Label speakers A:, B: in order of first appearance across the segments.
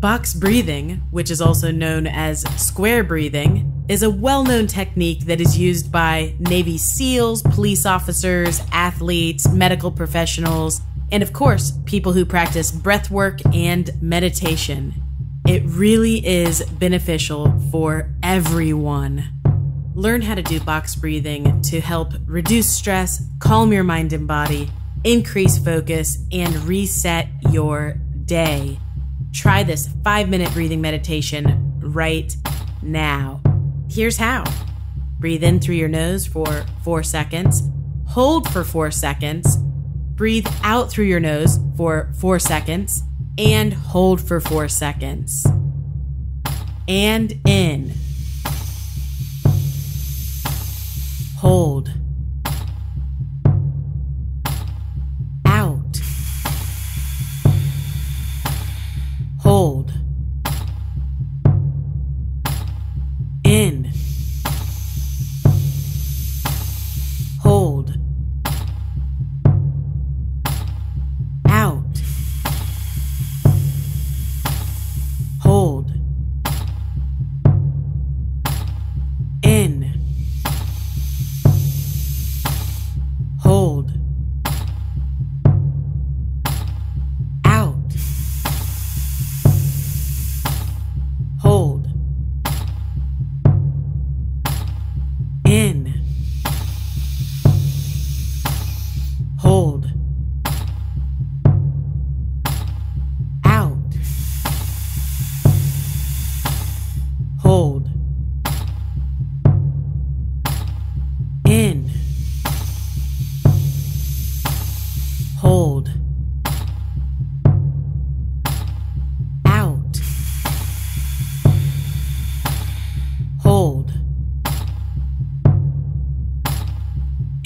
A: Box breathing, which is also known as square breathing, is a well known technique that is used by Navy SEALs, police officers, athletes, medical professionals, and of course, people who practice breath work and meditation. It really is beneficial for everyone. Learn how to do box breathing to help reduce stress, calm your mind and body, increase focus, and reset your day. Try this five minute breathing meditation right now. Here's how breathe in through your nose for four seconds, hold for four seconds, breathe out through your nose for four seconds, and hold for four seconds. And in. Hold. In.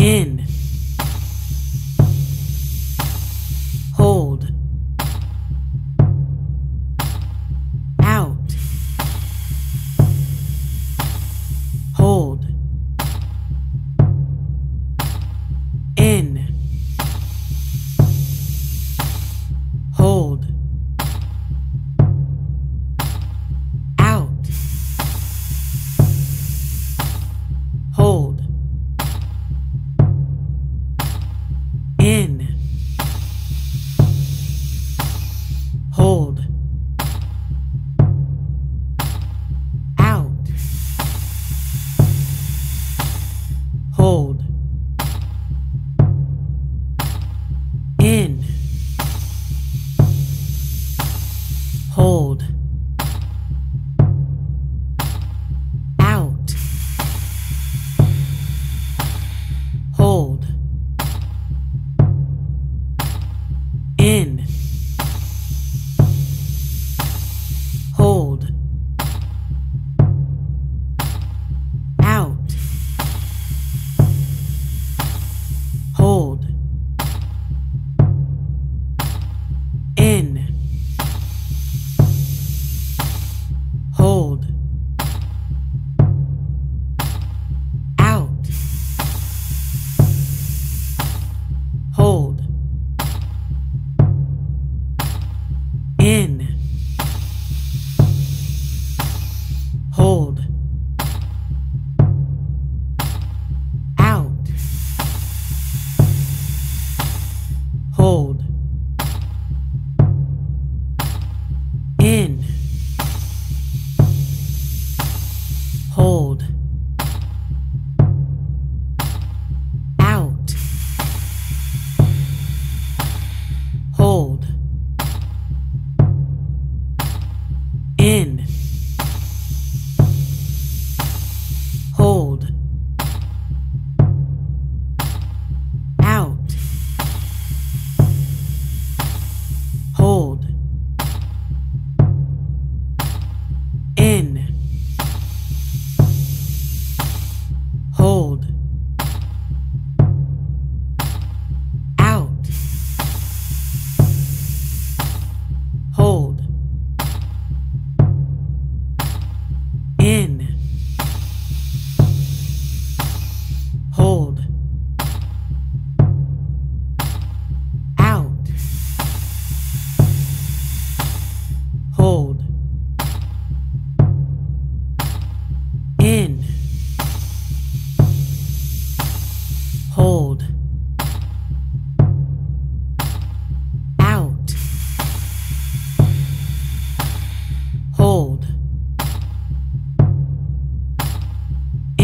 A: In. win.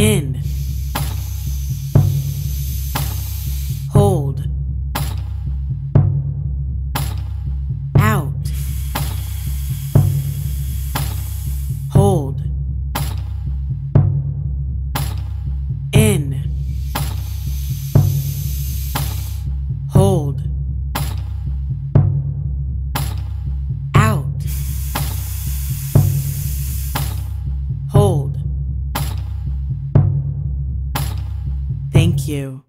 A: in. you.